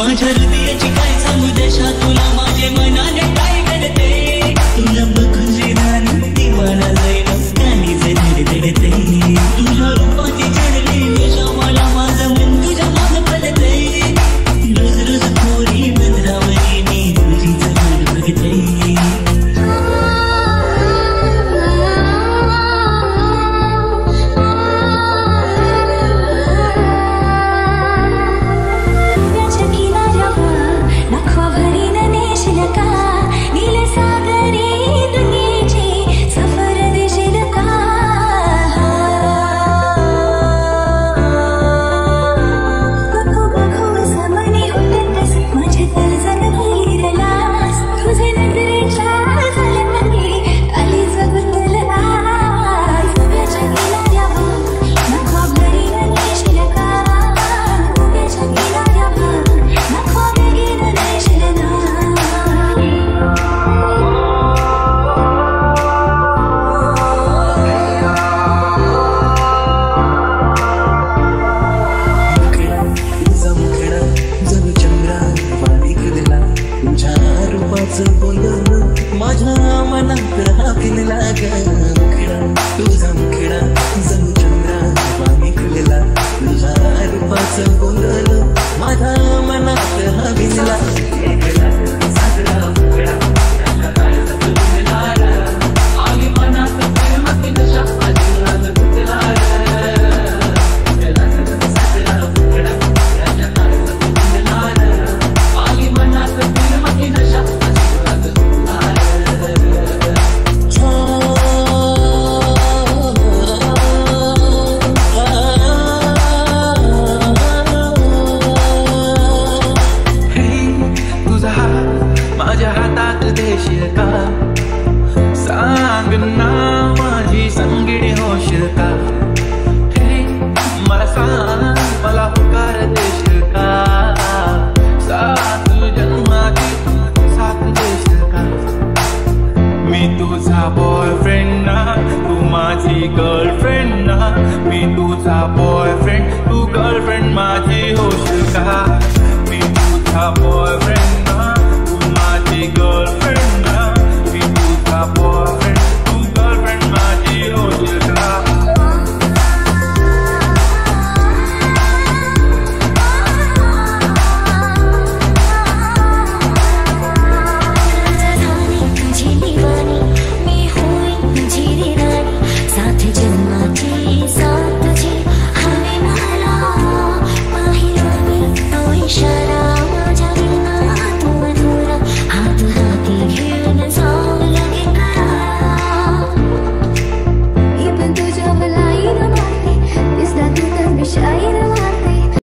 माझ्या हृदयाची काय सांगू देशा तुला like a